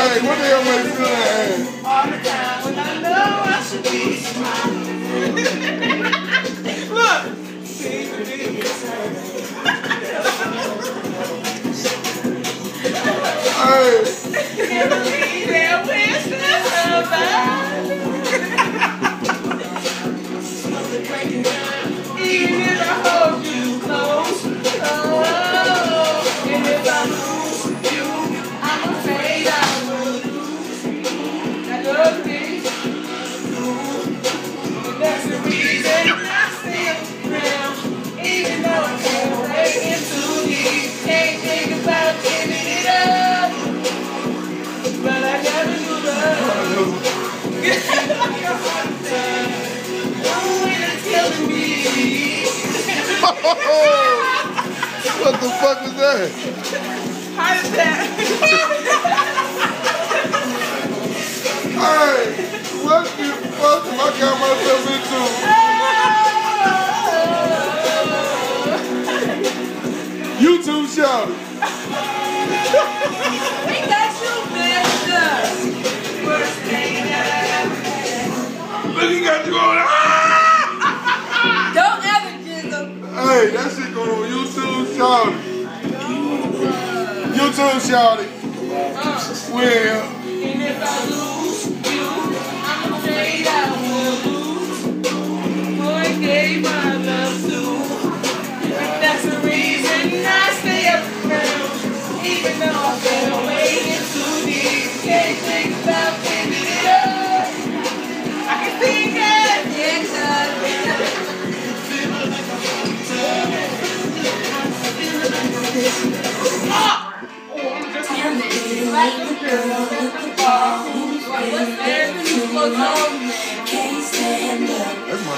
Hey, what the hell are you doing? All the time when I know I should be smiling. Look. Even if I hold you. what the fuck was that? How is that? hey, what the fuck am I got myself into? YouTube shout it. We you. Look, he got you on. Hey, that shit going on YouTube, Shawty. YouTube, Shawty. Well.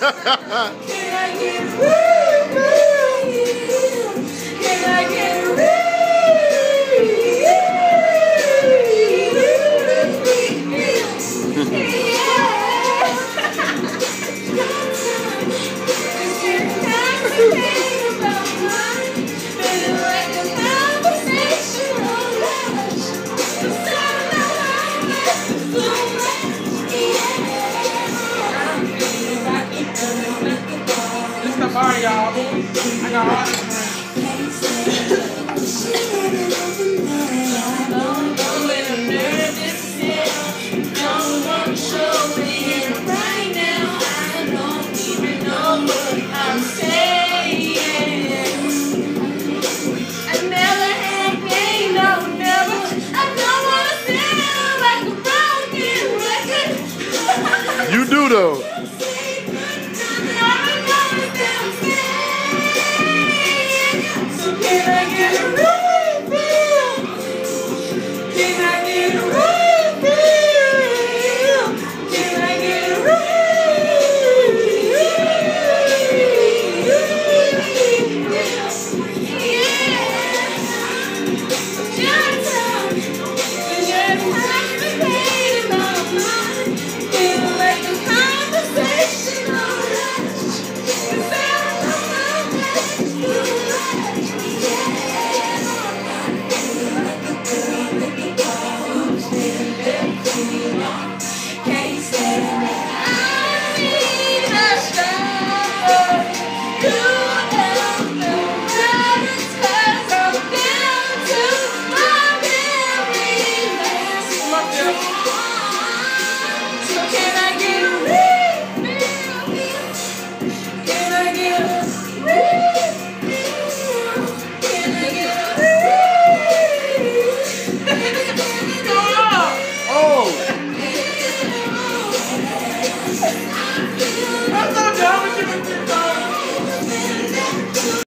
Can I get woo? do though.